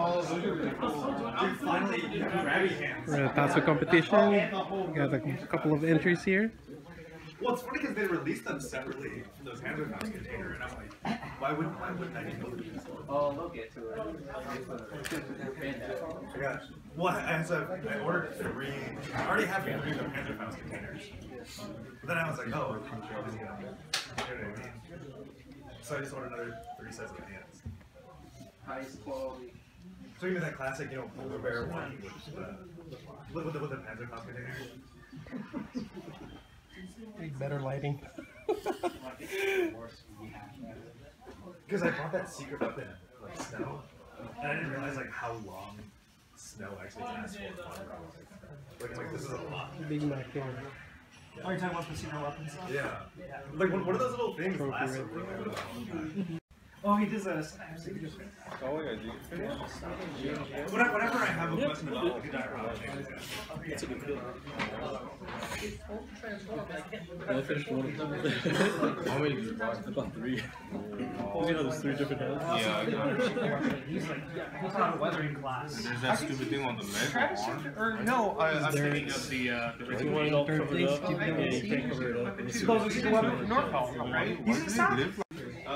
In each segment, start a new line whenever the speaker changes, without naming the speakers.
Oh, those are really cool. Dude, finally, you have grabby hands.
We're at Tatsu competition. We got a couple of entries here.
Well, it's funny because they released them separately from those Hands Mouse container, and I'm like, why wouldn't, why wouldn't I be able to use them?
Oh, they'll get to it.
I got, well, I, I, I ordered three, I already have three of the Panzer Mouse containers. But then I was like, oh, I'm sure I'll just get them. You know what I mean? So I just ordered another three sets of hands.
Highest quality.
So you mean that classic, you know, polar bear one with uh, the, with, the, with the Panzer container?
Need better lighting.
Because I bought that secret weapon, like snow, and I didn't realize like how long snow actually lasts for. Like, like this is a lot.
Big Mac here.
Are oh, you talking about the secret weapons Yeah.
Yeah. Like one, one of those little things lasts a really, really long time.
Oh, he does a.
Whenever, whenever I have a question about the diorama,
That's a good kill. I finished one. How many did you buy? About three. You know, there's three different hands.
Yeah, I got it.
He's like, he's on a weathering class.
There's that stupid thing on the leg or.
Or no, I, I'm
there-
thinking of the uh, the
If you want it all covered up, yeah, you can't cover it up.
Those are secret weapons from North Pole, right?
Why do they live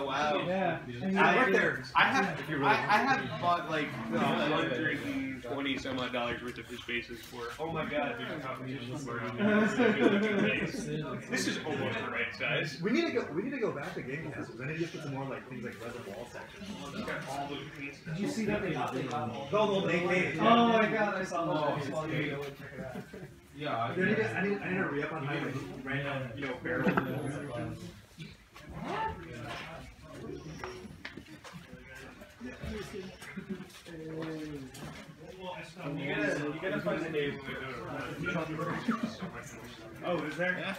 Oh, wow.
Yeah.
I right there.
I have I, I have bought like hundred and twenty some odd dollars worth of his bases for.
Oh my god,
This is almost the right size.
We need to go. We need to go back to Game Castles. I need to get some more like things like resin wall sections.
He's got all those pieces.
Did you see that they got they got um,
No, no, they made.
Oh my god, I saw that. Small video. Check.
Yeah, I
I need, to, I, need, I need to re up on my like, random, you know, barrel.
You gotta, you gotta find the.
Oh, is there?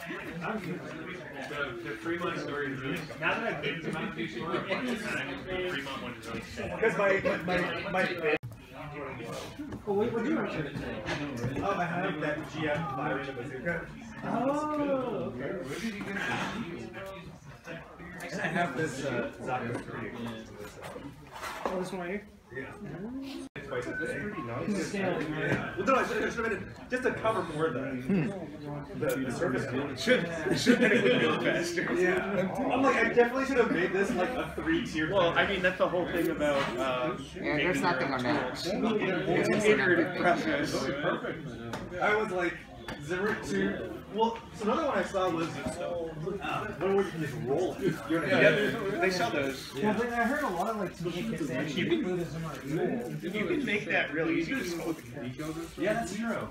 The, Fremont story is really.
Now that I've been to Mount
The Fremont one is.
Because my, my, my,
Oh, wait, what do you actually say?
oh, I have that GM firing bazooka.
Oh, okay.
Where did you get
And I have this, uh, Zaku 3.
Oh, this one right here?
Yeah. Twice a day.
It's scaling.
Yeah. Well, no, I should, I should have made it just to cover more the, the, the surface. It should, it should technically build faster. Yeah. I'm like, I definitely should have made this like a three tier.
Well, I mean, that's the whole thing about, uh.
Yeah, there's nothing on that.
It's an iterative process.
Perfect. I was like, zero to. Well, so another one I saw was uh, one where you can just roll it. You know what I
Yeah, they sell those.
Well, but I heard a lot of like teenage kids actually include this in our
You can make that really easy to.
Yeah, that's true.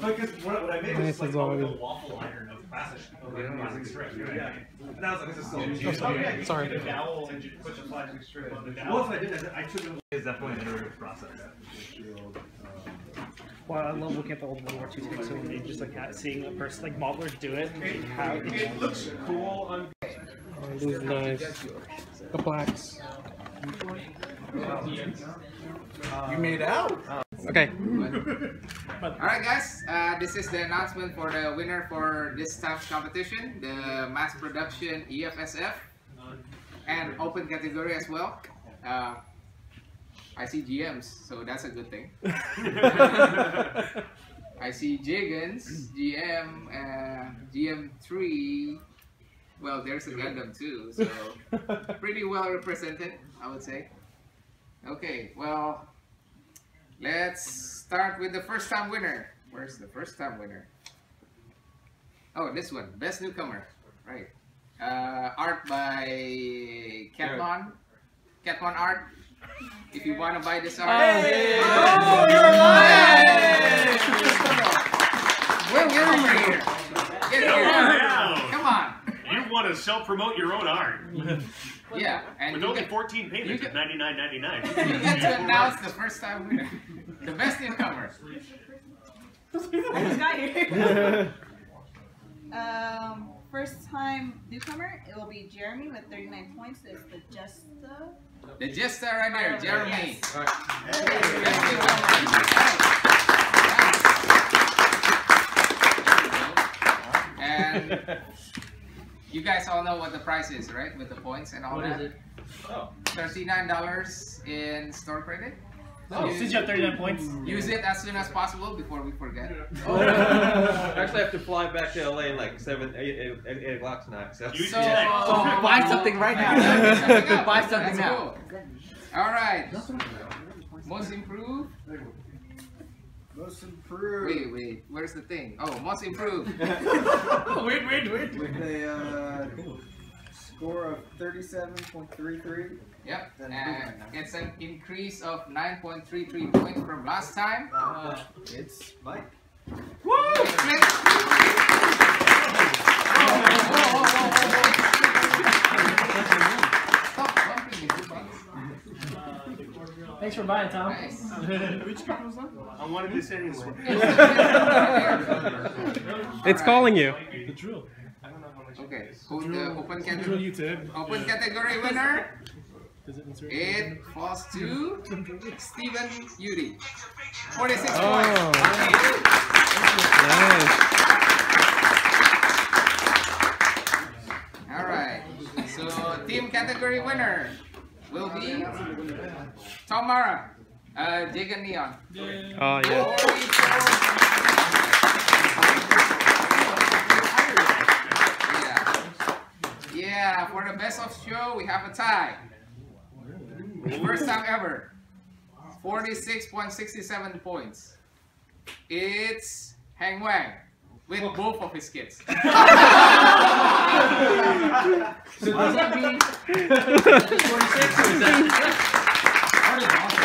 Because what, what I made was like
as
a
always.
little waffle iron of plastic, of like plastic strip. You know what I mean? And I was like, this is so
Oh, sorry.
yeah,
Sorry.
Get a dowel and you put the plastic strip on the dowel. Well, if I did that, I took it. It's definitely an iterative process.
Well, I love looking at the old World War II tapes and just like ha- seeing a person like modelers do it. and How
It looks cool on.
Oh, this is nice. The blacks.
You made out.
Okay.
Alright guys, uh, this is the announcement for the winner for this time's competition, the mass production EFSF and open category as well. Uh, I see GMs, so that's a good thing. I see Jegans, GM, uh, GM3. Well, there's a Gundam too, so pretty well represented, I would say. Okay, well, let's start with the first time winner. Where's the first time winner? Oh, this one, best newcomer, right? Uh, art by Ketmon, Ketmon Art. If you want to buy this art,
Oh,
you're alive! Well, get over here. Get here.
Wow.
Come on.
You want to self-promote your own art.
Yeah, and
With
you
only
get,
14 payments
you
of
get-
99.99.
you get to announce the first time winner, the best newcomer.
I just got here. um, first time newcomer, it will be Jeremy with 39 points. It's the Just the.
The Jester right there, Jeremy.
Yes.
Newcomer. And you guys all know what the price is, right? With the points and all
What
that.
is it?
Thirty-nine dollars in store credit,
Oh, since you have 39 points.
Use it as soon as possible before we forget.
Actually, I have to fly back to LA in like seven, eight, eight, eight, eight o'clock tonight. So.
So,
buy something right now.
now.
Buy something now.
All right. Most improved.
Most improved.
Wait, wait. Where's the thing? Oh, most improved.
wait, wait, wait.
With a uh, score of 37.33.
Yep. And it's an increase of 9.33 points from last time.
Uh, it's Mike.
Stop bumping.
Thanks for buying, Tom.
Nice.
I wanted this anyway.
It's calling you.
The drill.
Okay, who the open category,
you, Ted.
open category winner?
Does it insert?
It falls to Stephen Yuri. 46
Oh.
points.
Nice.
Alright, so team category winner will be Tamara, uh, Jagan Neon.
Oh yeah.
44. Yeah. Yeah, for the best of show, we have a tie. First time ever. 46.67 points. It's Hang Wang with oh. both of his kids.
So does that mean 46 or is
Interestingly,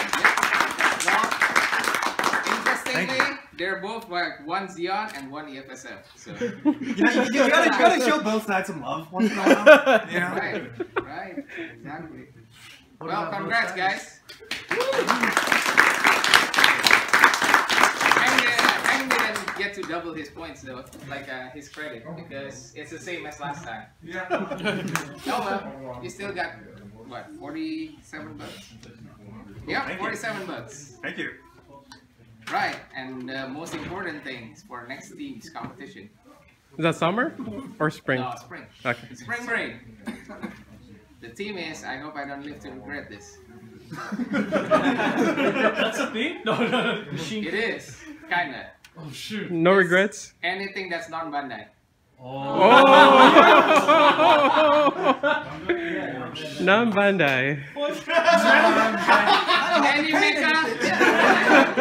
they're both like one Zeon and one EFSF. So
You, know, you, you gotta, you gotta show both sides some love once in a while. You know?
right, right, exactly. Well, congrats, guys. Hang didn't, Hang didn't get to double his points though, like uh, his credit, because it's the same as last time.
Yeah.
Oh well, you still got what, 47 bucks? Yep,
Thank you.
47 bucks.
Thank you.
Right, and the most important thing for next team's competition.
Is that summer or spring?
No, spring.
Okay.
Spring break. the team is, I hope I don't live to regret this.
That's a thing? No, no, no. Machine.
It is, kinda.
Oh, shoot.
No regrets.
Anything that's oh. Oh. non-Bandai.
Oh. Non Bandai.
Animeka,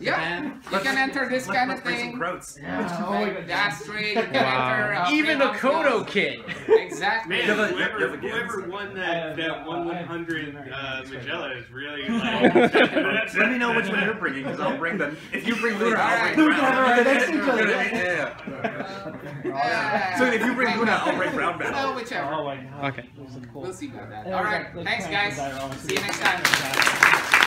Yeah, you can enter this kind of thing. Like That's straight. You can enter. Uh,
Even a
free
Kodo
houses.
kit.
Exactly.
Man,
You have a- you
whoever,
have a gas.
whoever won that, that one one hundred uh, Magella is really like.
Let me know which one you're bringing, because I'll bring them. If you bring Luna, I'll
Alright.
bring Brown.
Alright, next to each other.
Yeah.
Yeah.
So if you bring Luna, I'll bring Brown back.
Well, whichever.
Oh my god.
Okay.
We'll see about that.
Yeah,
All
we
right.
got the
Thanks, guys. See you next time.